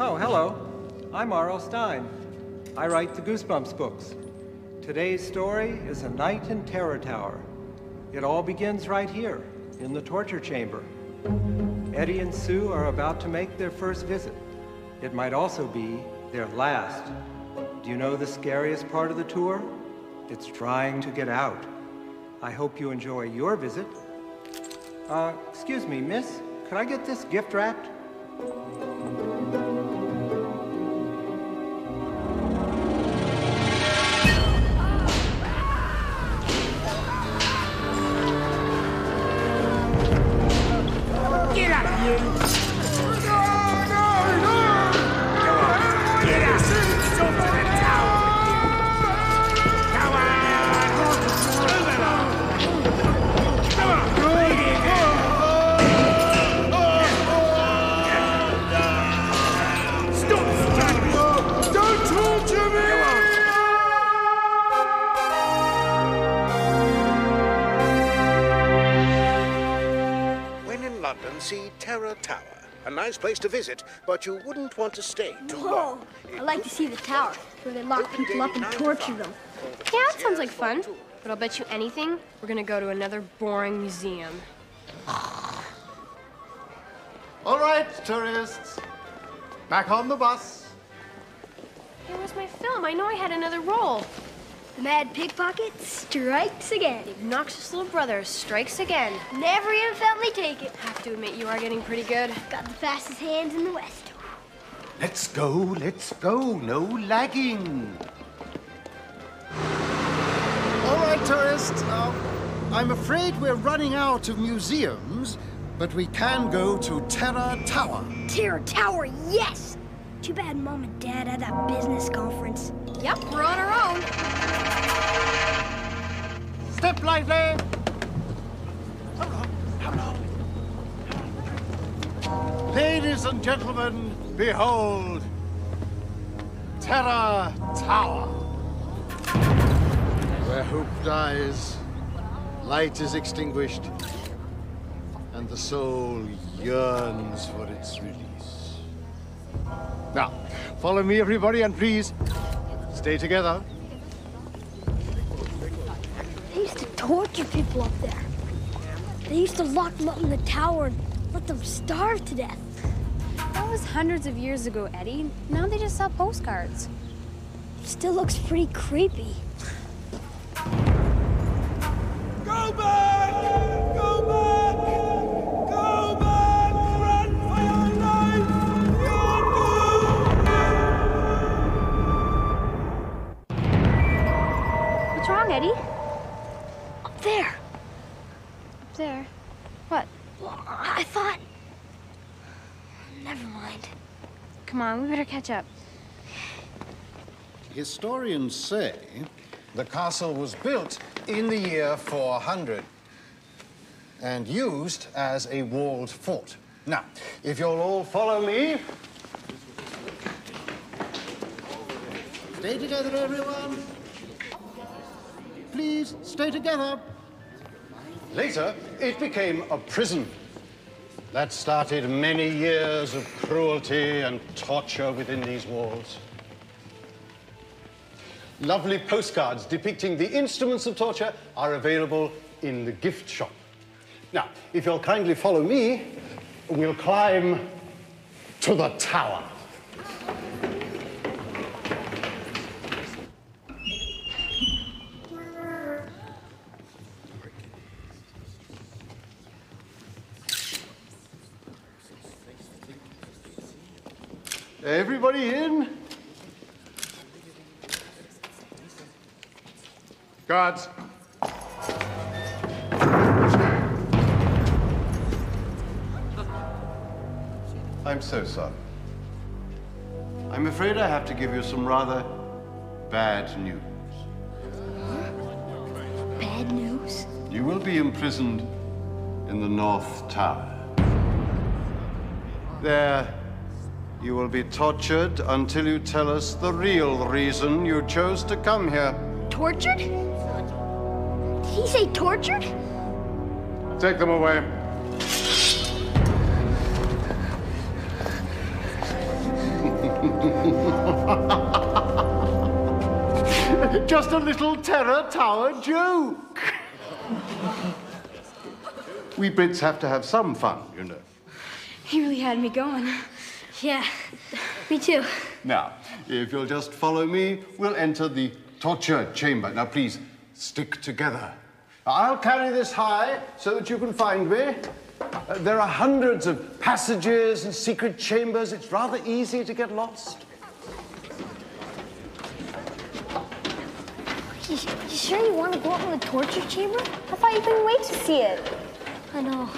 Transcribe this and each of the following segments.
Oh, hello. I'm R.L. Stine. I write the Goosebumps books. Today's story is A Night in Terror Tower. It all begins right here, in the torture chamber. Eddie and Sue are about to make their first visit. It might also be their last. Do you know the scariest part of the tour? It's trying to get out. I hope you enjoy your visit. Uh, excuse me, miss. Could I get this gift wrapped? Get place to visit, but you wouldn't want to stay too Whoa! long. I like to see the tower, where they lock people up and torture them. Yeah, that sounds like fun. But I'll bet you anything, we're gonna go to another boring museum. All right, tourists. Back on the bus. Hey, where's my film? I know I had another roll. The mad pickpocket strikes again. Obnoxious little brother strikes again. Never even felt me take it. Have to admit, you are getting pretty good. Got the fastest hands in the West. Let's go, let's go. No lagging. All right, tourists. Uh, I'm afraid we're running out of museums, but we can go to Terror Tower. Terror Tower, yes! Too bad Mom and Dad had that business conference. Yep, we're on our own. Step lively. Ladies and gentlemen, behold Terror Tower. Where hope dies, light is extinguished, and the soul yearns for its release. Now, follow me, everybody, and please stay together. Torture people up there. They used to lock them up in the tower and let them starve to death. That was hundreds of years ago, Eddie. Now they just sell postcards. Still looks pretty creepy. Catch up. Historians say the castle was built in the year 400 and used as a walled fort. Now, if you'll all follow me. Stay together, everyone. Please, stay together. Later, it became a prison. That started many years of cruelty and torture within these walls. Lovely postcards depicting the instruments of torture are available in the gift shop. Now, if you'll kindly follow me, we'll climb to the tower. Everybody in? Guards. I'm so sorry. I'm afraid I have to give you some rather bad news. Bad news? You will be imprisoned in the North Tower. There, you will be tortured until you tell us the real reason you chose to come here. Tortured? Did he say tortured? Take them away. Just a little terror tower joke. we Brits have to have some fun, you know. He really had me going. Yeah, me too. Now, if you'll just follow me, we'll enter the torture chamber. Now, please, stick together. I'll carry this high so that you can find me. Uh, there are hundreds of passages and secret chambers. It's rather easy to get lost. You, you sure you want to go up in the torture chamber? I thought you couldn't wait to see it. I know.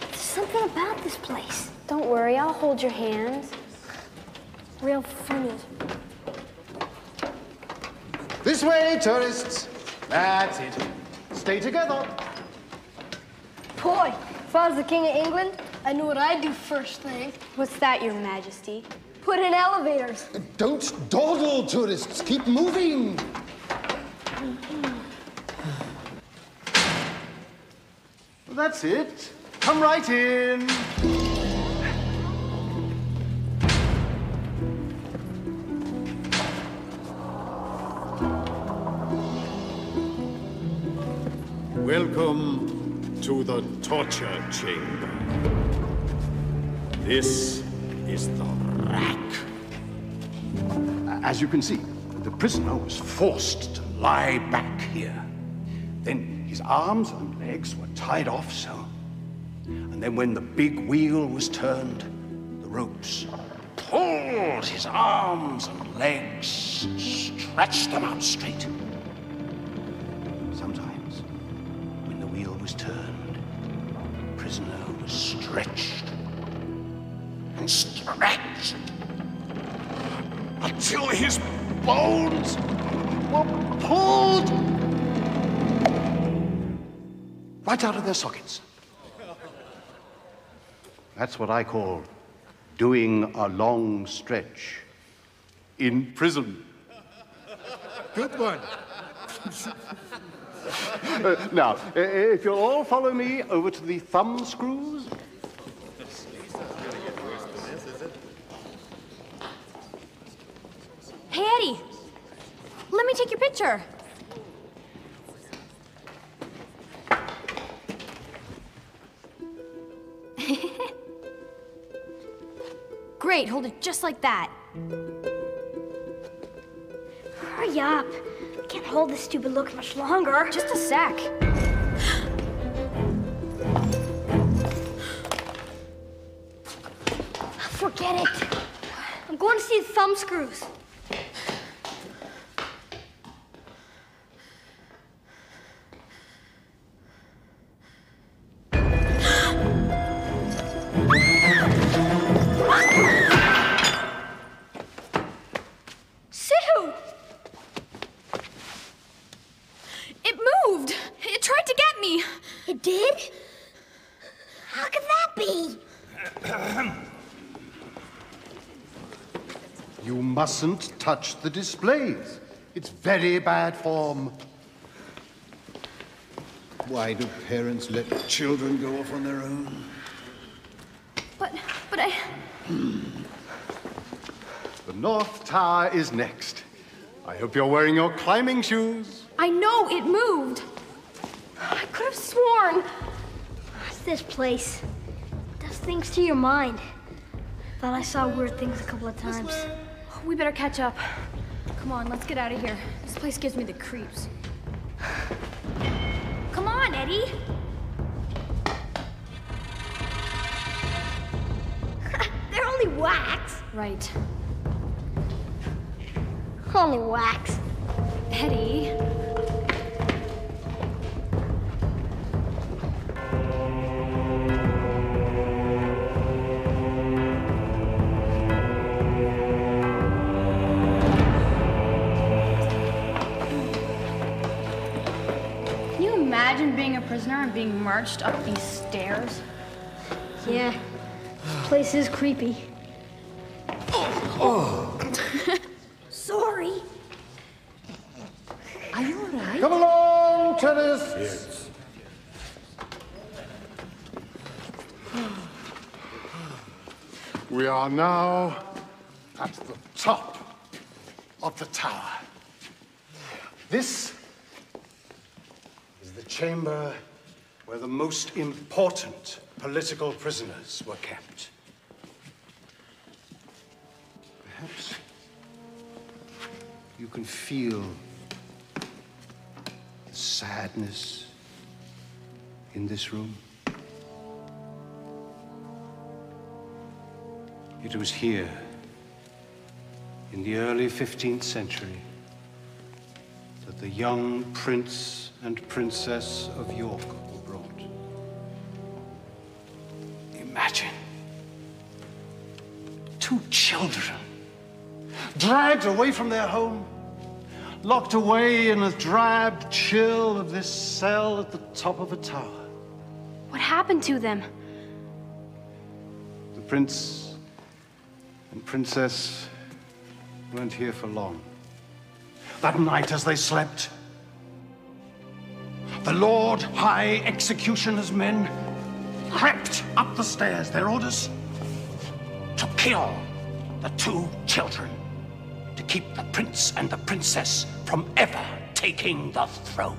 There's something about this place. Don't worry, I'll hold your hand. Real funny. This way, tourists. That's it. Stay together. Boy, if I was the king of England, I knew what I'd do first thing. What's that, your majesty? Put in elevators. Don't dawdle, tourists. Keep moving. That's it. Come right in. Welcome to the torture chamber. This is the rack. As you can see, the prisoner was forced to lie back here. Then his arms and legs were tied off so. And then when the big wheel was turned, the ropes pulled his arms and legs, stretched them out straight. Stretched and stretched until his bones were pulled right out of their sockets. That's what I call doing a long stretch in prison. Good one. Uh, now, uh, if you'll all follow me over to the thumb screws. Hey, Eddie. Let me take your picture. Great, hold it just like that. Hurry up. I Can't hold this stupid look much longer. Just a sec. Forget it. I'm going to see the thumb screws. Mustn't touch the displays. It's very bad form. Why do parents let children go off on their own? But, but I. The North Tower is next. I hope you're wearing your climbing shoes. I know it moved! I could have sworn. What's this place? Does things to your mind. Thought I saw weird things a couple of times. We better catch up. Come on, let's get out of here. This place gives me the creeps. Come on, Eddie! They're only wax. Right. Only wax. Eddie. Imagine being a prisoner and being marched up these stairs? Yeah. This place is creepy. Oh, Sorry. Are you alright? Come along, tourists. We are now at the top of the tower. This is the chamber where the most important political prisoners were kept. Perhaps you can feel the sadness in this room. It was here, in the early 15th century, that the young prince and princess of York were brought. Imagine two children dragged away from their home, locked away in the drab chill of this cell at the top of a tower. What happened to them? The prince and princess weren't here for long. That night as they slept, the Lord High Executioner's men crept up the stairs. Their orders? To kill the two children. To keep the prince and the princess from ever taking the throne.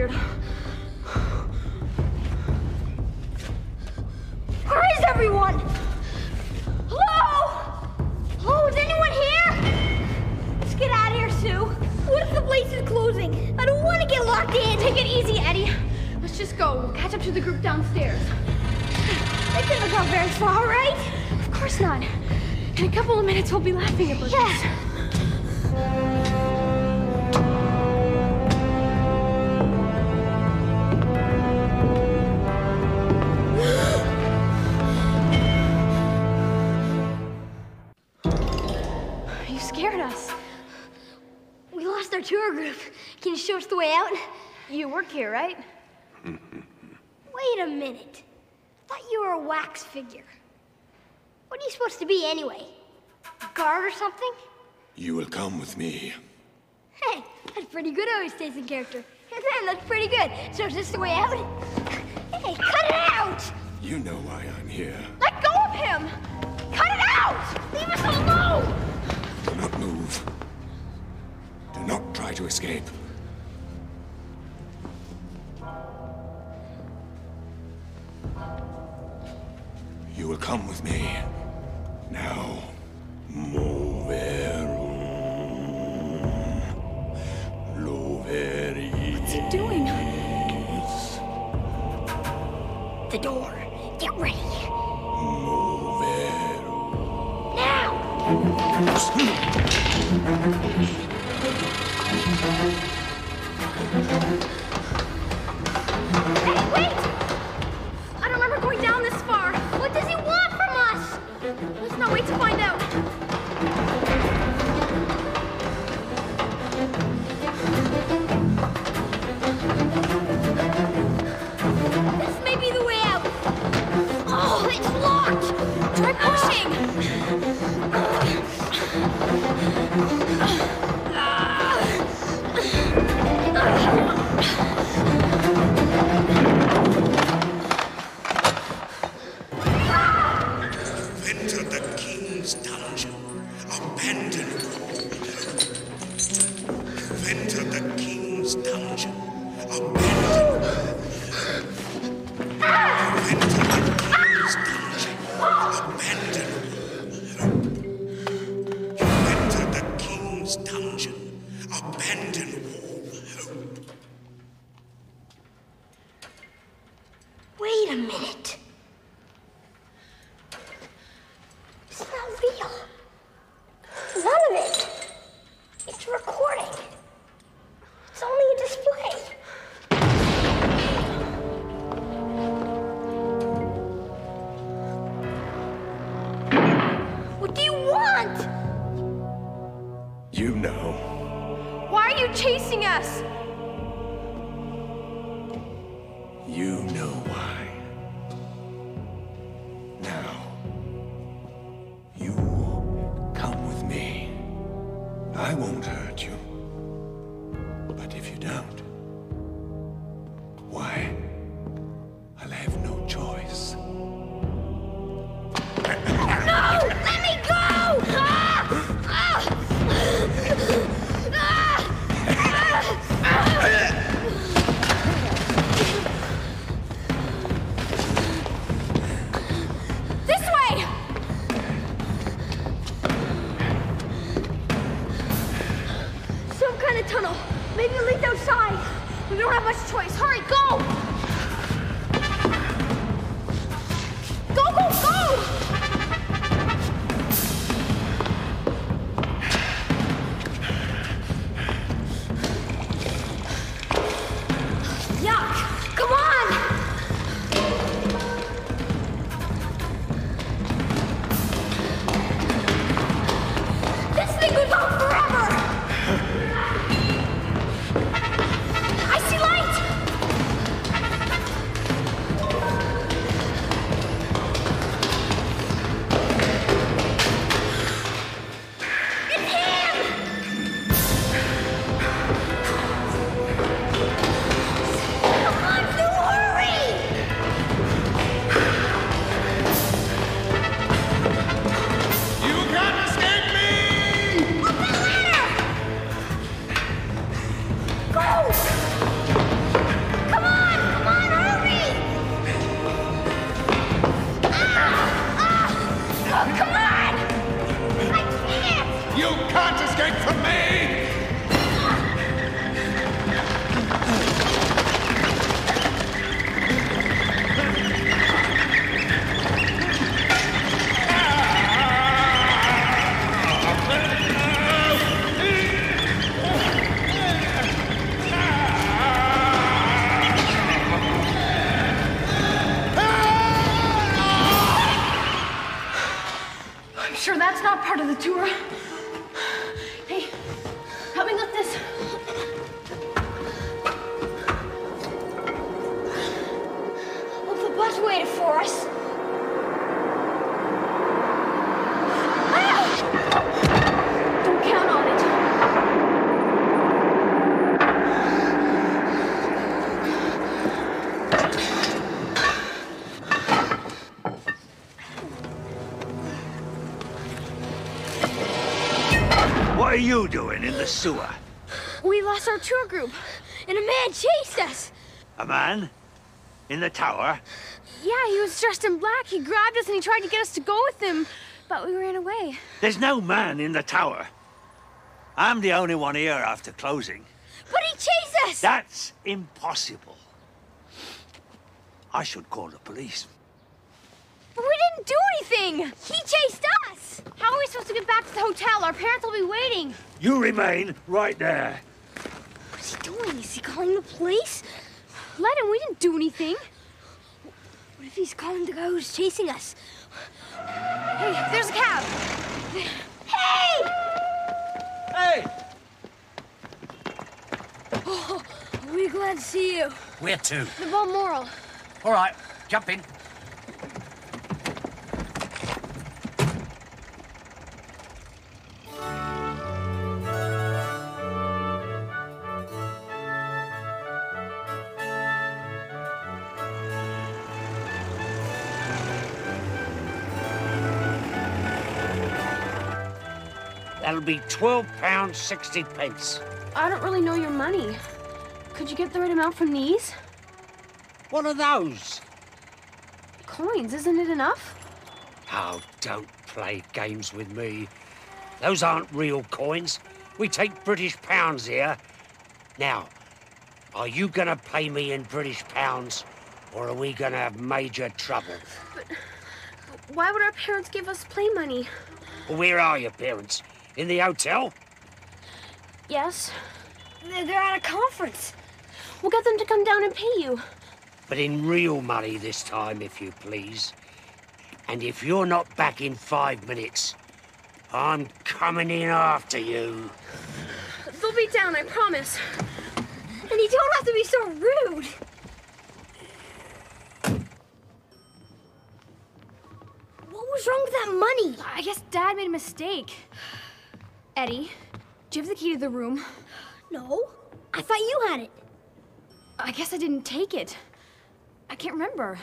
Weird. Figure. What are you supposed to be anyway? A guard or something? You will come with me. Hey, that's pretty good always stays in character. Man, that's pretty good. So is this the way out? Hey, cut it out! You know why I'm here. Let go of him! Cut it out! Leave us alone! Do not move. Do not try to escape. You will come with me. Now, a minute. The tour. Sewer? We lost our tour group, and a man chased us. A man? In the tower? Yeah, he was dressed in black. He grabbed us and he tried to get us to go with him, but we ran away. There's no man in the tower. I'm the only one here after closing. But he chased us! That's impossible. I should call the police. But we didn't do anything! He chased us! How are we supposed to get back to the hotel? Our parents will be waiting. You remain right there. What's he doing? Is he calling the police? Let him, we didn't do anything. What if he's calling the guy who's chasing us? Hey, there's a cab. Hey! Hey! Oh, we're glad to see you. Where to? The Balmoral. All right, jump in. That'll be twelve pounds sixty pence. I don't really know your money. Could you get the right amount from these? What are those? Coins, isn't it enough? Oh, don't play games with me. Those aren't real coins. We take British pounds here. Now, are you gonna pay me in British pounds Or are we gonna have major trouble? But Why would our parents give us play money? Where are your parents? In the hotel? Yes. They're, at a conference. We'll get them to come down and pay you. But in real money this time, if you please. And if you're not back in five minutes, I'm coming in after you. They'll be down, I promise. And you don't have to be so rude. What was wrong with that money? I guess Dad made a mistake. Eddie, do you have the key to the room? No, I thought you had it. I guess I didn't take it. I can't remember.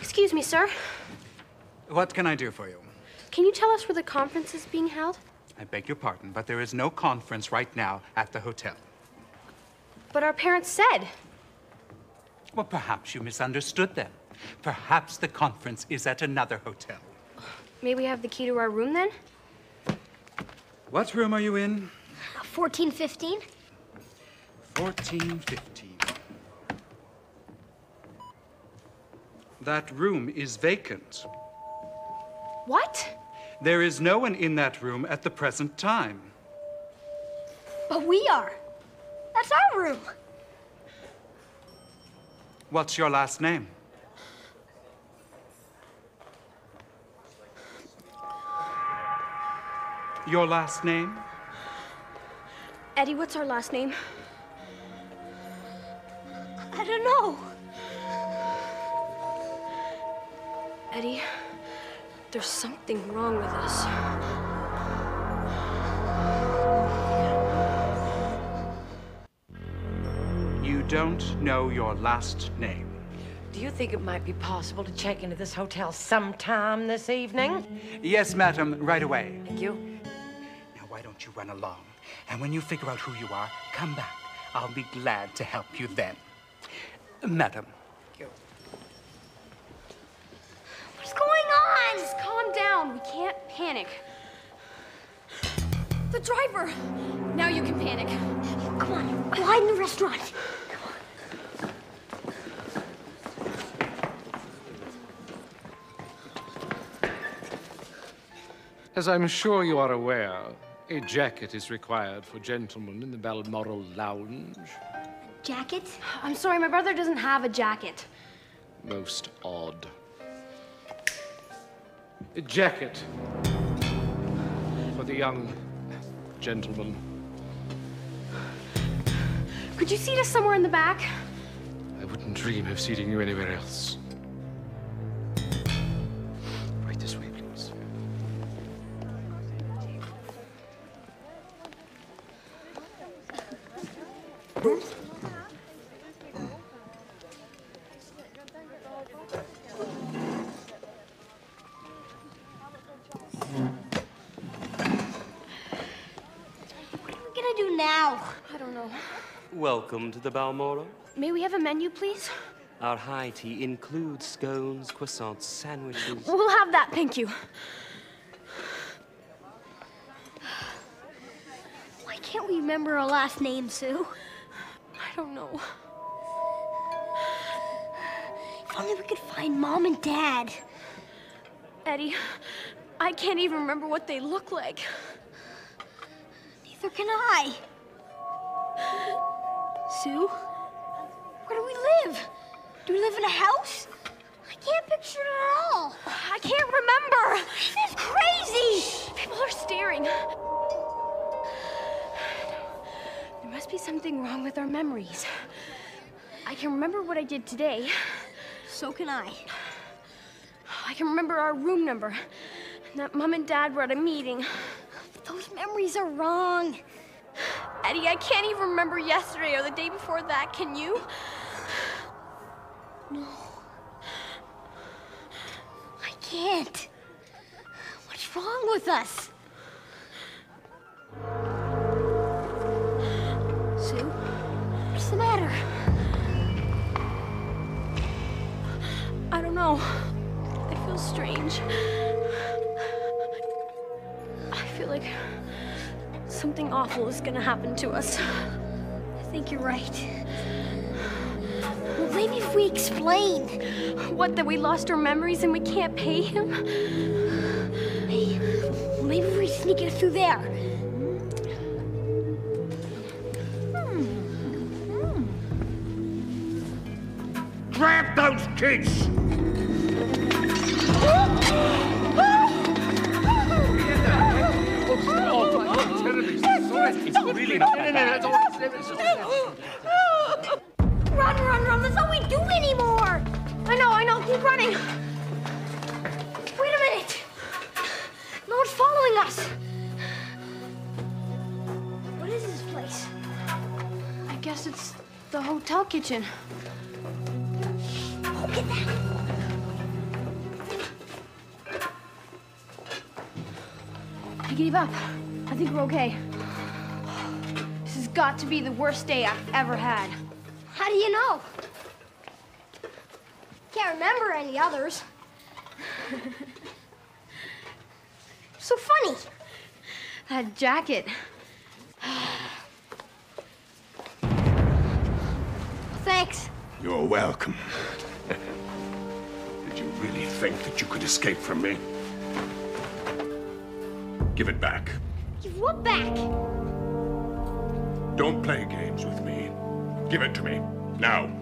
Excuse me, sir. What can I do for you? Can you tell us where the conference is being held? I beg your pardon, but there is no conference right now at the hotel. But our parents said. Well, perhaps you misunderstood them. Perhaps the conference is at another hotel. May we have the key to our room then? What room are you in? 1415? 1415. That room is vacant. What? There is no one in that room at the present time. But we are. That's our room. What's your last name? Your last name? Eddie, what's our last name? I don't know. Eddie, there's something wrong with us. You don't know your last name. Do you think it might be possible to check into this hotel sometime this evening? Yes, madam, right away. Thank you. Now, you run along? And when you figure out who you are, come back. I'll be glad to help you then. Madam. What's going on? Just calm down. We can't panic. The driver! Now you can panic. Come on, go hide in the restaurant. As I'm sure you are aware, a jacket is required for gentlemen in the Balmoral Lounge. Jacket? I'm sorry, my brother doesn't have a jacket. Most odd. A jacket for the young gentleman. Could you seat us somewhere in the back? I wouldn't dream of seating you anywhere else. Welcome to the Balmoral. May we have a menu, please? Our high tea includes scones, croissants, sandwiches. We'll have that, thank you. Why can't we remember our last name, Sue? I don't know. If only we could find Mom and Dad. Eddie, I can't even remember what they look like. Neither can I. Sue? Where do we live? Do we live in a house? I can't picture it at all. I can't remember. This is crazy. People are staring. Must be something wrong with our memories. I can remember what I did today. So can I. I can remember our room number. That mom and dad were at a meeting. Those memories are wrong. Eddie, I can't even remember yesterday or the day before that. Can you? No. I can't. What's wrong with us? I feel like Something awful is gonna happen to us. I think you're right. Well, maybe if we explain. What, that we lost our memories and we can't pay him? Hey, maybe if we sneak it through there. Grab those kids! It's really not that bad. Run, run, run! That's all we do anymore! I know, I know, keep running. Wait a minute! No one's following us! What is this place? I guess it's the hotel kitchen. Look at that! I gave up. I think we're okay. This has got to be the worst day I've ever had. How do you know? Can't remember any others. so funny. That jacket. Thanks. You're welcome. Did you really think that you could escape from me? Give it back. Give what back? Don't play games with me. Give it to me. Now.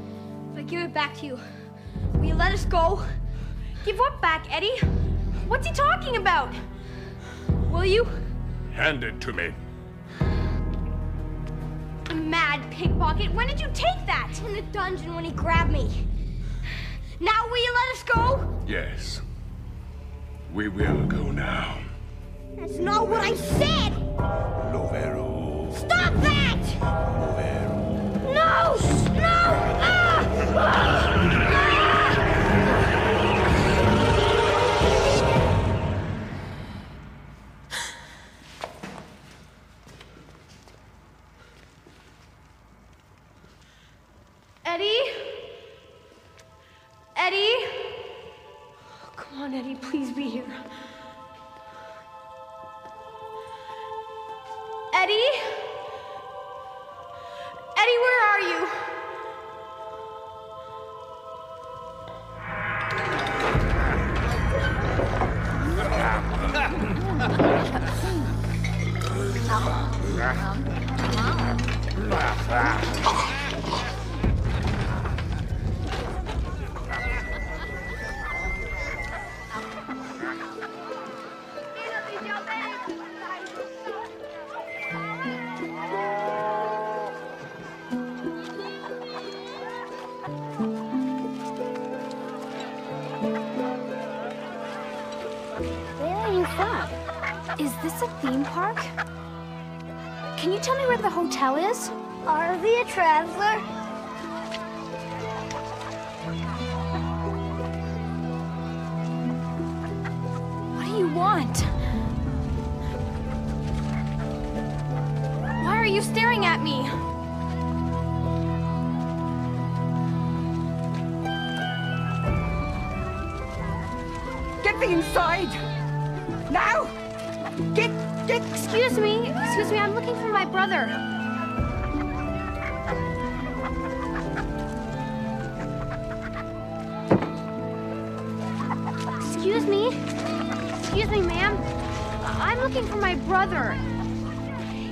If I give it back to you, will you let us go? Give what back, Eddie? What's he talking about? Will you? Hand it to me. Mad pickpocket. When did you take that? In the dungeon when he grabbed me. Now will you let us go? Yes. We will go now. That's not what I said! Lovero. Stop that! No! No! Ah! Ah! Where the hotel is? Are we a traveler? Excuse me? Excuse me, ma'am. I'm looking for my brother.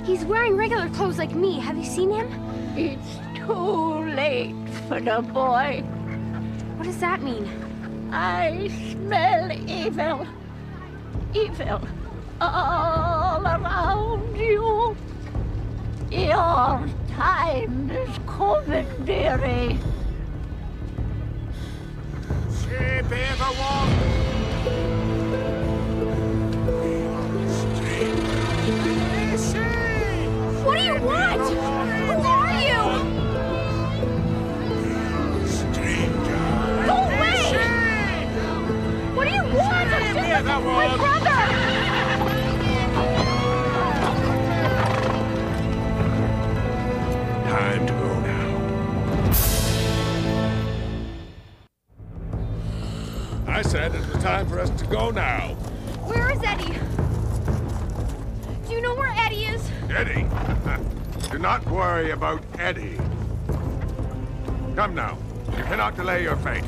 He's wearing regular clothes like me. Have you seen him? It's too late for the boy. What does that mean? I smell evil. Evil all around you. Your time is coming, dearie. Shape everyone! I'm my brother! Time to go now. I said it was time for us to go now. Where is Eddie? Do you know where Eddie is? is. Eddie! Do not worry about Eddie. Come now. You cannot delay your fate.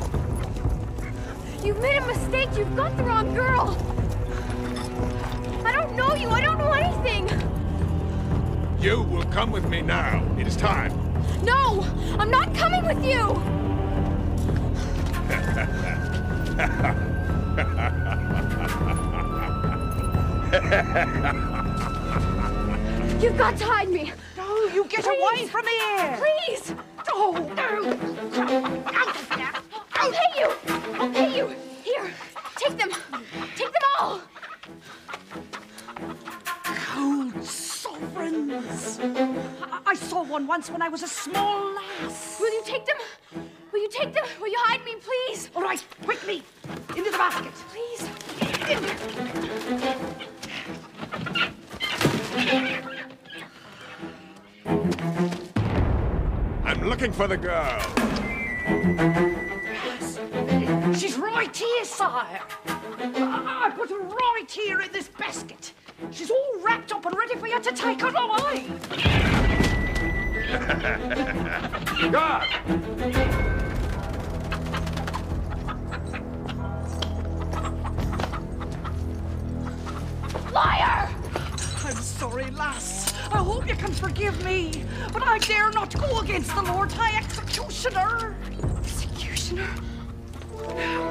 You've made a mistake. You've got the wrong girl. I don't know you. I don't know anything. You will come with me now. It is time. No! I'm not coming with you! You've got to hide me. No, you get Please. away from here. Please! Oh, I'll pay you! I'll pay you! Here, take them! Take them all! Cold sovereigns. I, I saw one once when I was a small lass. Will you take them? Will you take them? Will you hide me, please? All right, quickly, into the basket. Please. I'm looking for the girl. She's right here, sire. I, I put her right here in this basket. She's all wrapped up and ready for you to take her away. God! Liar! I'm sorry, lass. I hope you can forgive me, but I dare not go against the Lord High Executioner. Executioner? Yeah.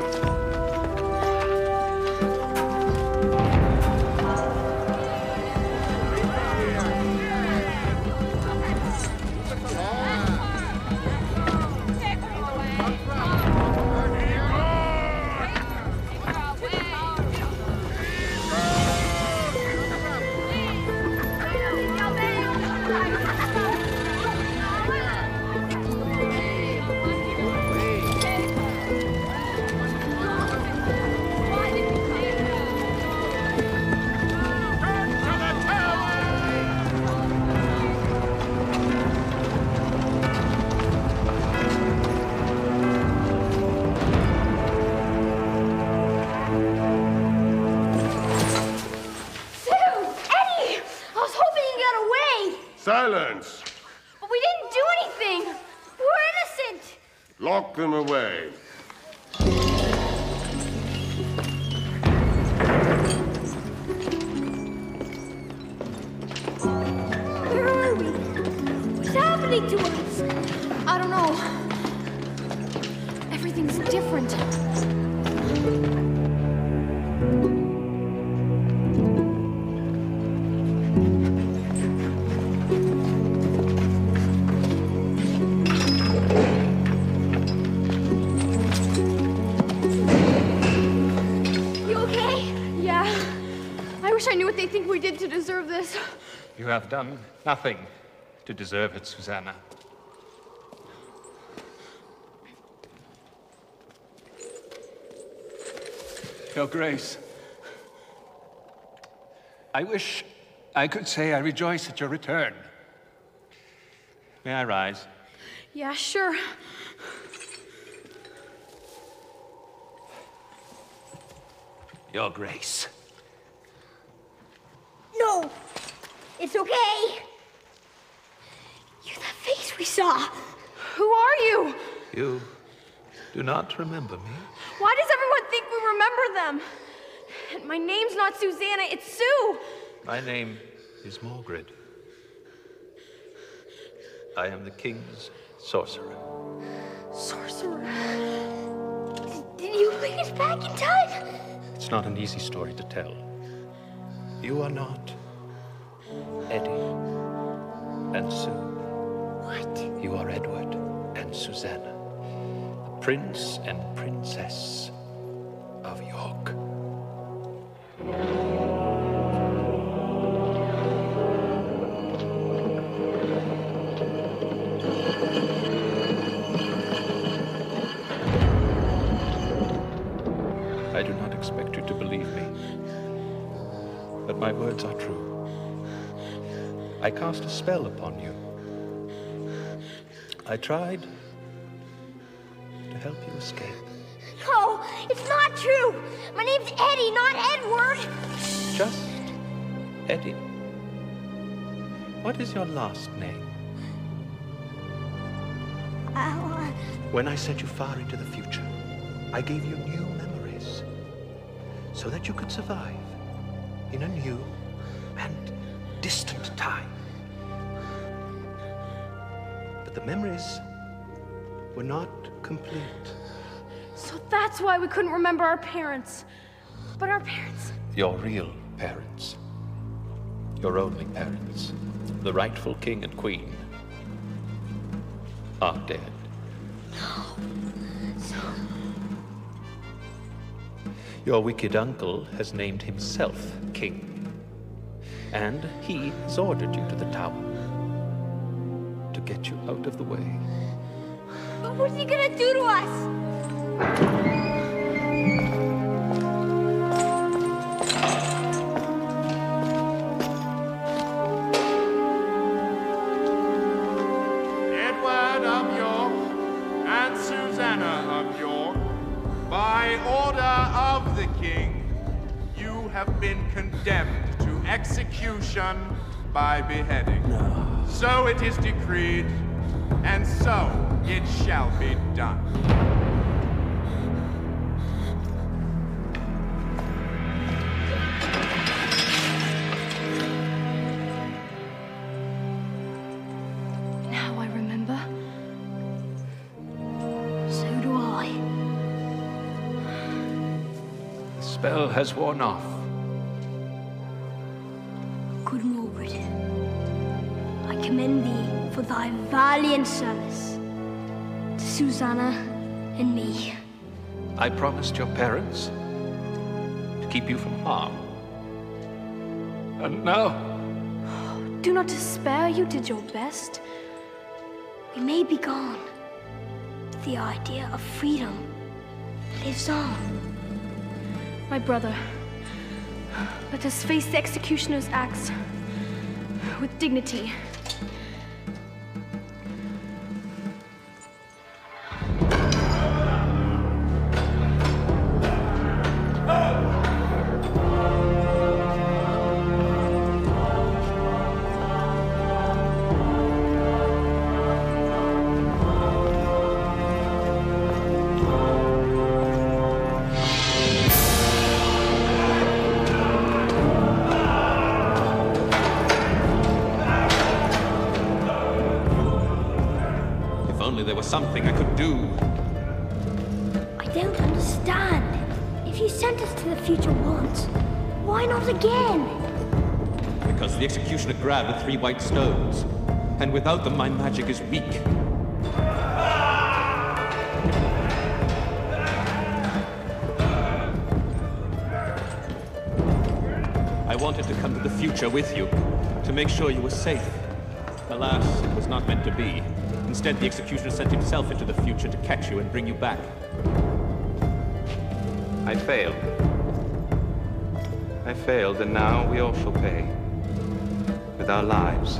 You okay? Yeah. I wish I knew what they think we did to deserve this. You have done nothing to deserve it, Susanna. Your Grace, I wish I could say I rejoice at your return. May I rise? Yeah, sure. Your Grace. No! It's okay! You're that face we saw! Who are you? You do not remember me? Why does everyone think we remember them? And my name's not Susanna, it's Sue. My name is Morgred. I am the king's sorcerer. Sorcerer. Did you bring us back in time? It's not an easy story to tell. You are not Eddie and Sue. What? You are Edward and Susanna, the prince and princess of York. Believe me, but my words are true. I cast a spell upon you. I tried to help you escape. No, it's not true! My name's Eddie, not Edward! Just Eddie What is your last name? Alan. When I sent you far into the future, I gave you new memories so that you could survive in a new and distant time. But the memories were not complete. So that's why we couldn't remember our parents. But our parents. Your real parents. Your only parents. The rightful king and queen are dead. Your wicked uncle has named himself king. And he has ordered you to the tower to get you out of the way. But what's he gonna do to us? Execution by beheading. So it is decreed, and so it shall be done. Now I remember. So do I. The spell has worn off. Thy valiant service to Susanna and me. I promised your parents to keep you from harm. And now, Do not despair, you did your best. We may be gone, but the idea of freedom lives on. My brother, let us face the executioner's axe with dignity. Something I could do. I don't understand. If you sent us to the future once, why not again? Because the executioner grabbed the three white stones. And without them, my magic is weak. I wanted to come to the future with you, to make sure you were safe. Alas, it was not meant to be. Instead, the executioner sent himself into the future to catch you and bring you back. I failed. I failed, and now we all shall pay. With our lives.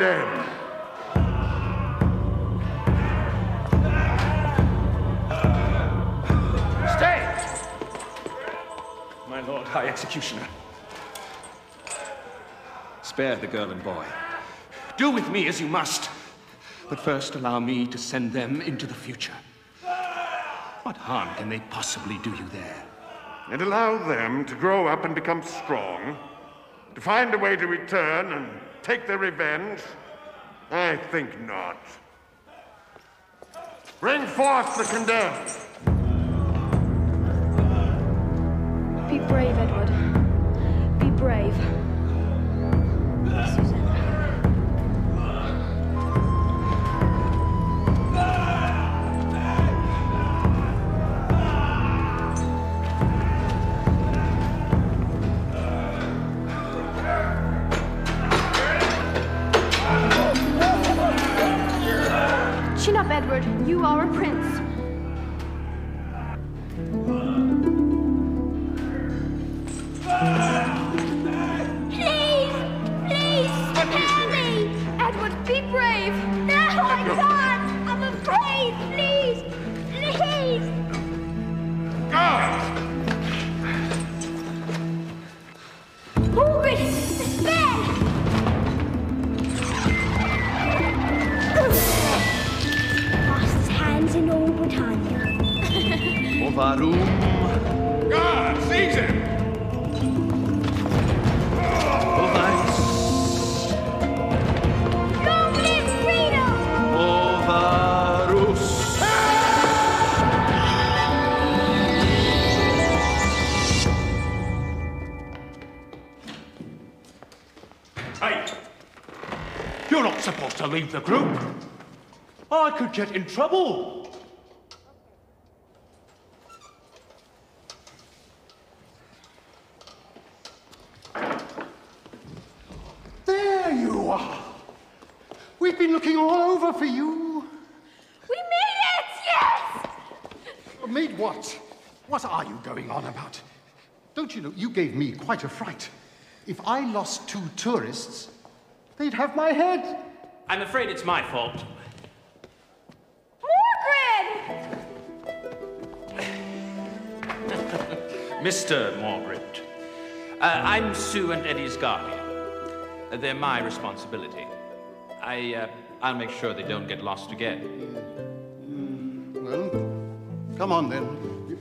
Condemned. Stay! My lord High Executioner. Spare the girl and boy. Do with me as you must. But first allow me to send them into the future. What harm can they possibly do you there? And allow them to grow up and become strong, to find a way to return and take their revenge? I think not. Bring forth the condemned. Be brave, Edward. Be brave. Get in trouble. There you are. We've been looking all over for you. We made it! Yes! Made what? What are you going on about? Don't you know, you gave me quite a fright. If I lost two tourists, they'd have my head. I'm afraid it's my fault. Mr. Morgred. Uh, I'm Sue and Eddie's guardian. They're my responsibility. I, uh, I'll make sure they don't get lost again. Well, come on then.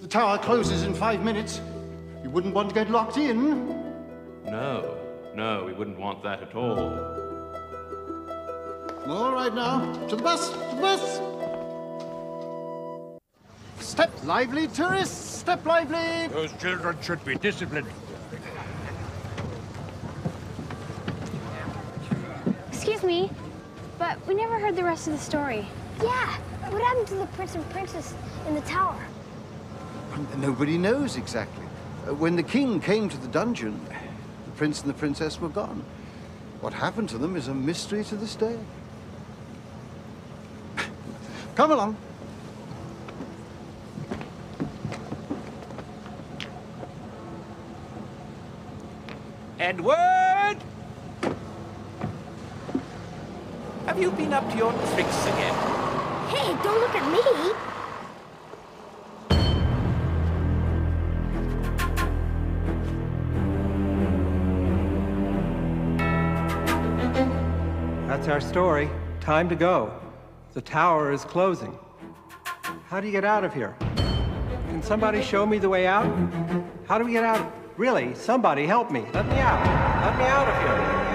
The tower closes in five minutes. You wouldn't want to get locked in. No, no, we wouldn't want that at all. All right now, to the bus, to the bus. Step lively, tourists, step lively. Those children should be disciplined. Excuse me, but we never heard the rest of the story. Yeah. What happened to the prince and princess in the tower? Nobody knows exactly. Uh, When the king came to the dungeon, the prince and the princess were gone. What happened to them is a mystery to this day. Come along. Edward! Have you been up to your tricks again? Hey, don't look at me. That's our story. Time to go. The tower is closing. How do you get out of here? Can somebody show me the way out? How do we get out? Really, somebody help me. Let me out. Let me out of here.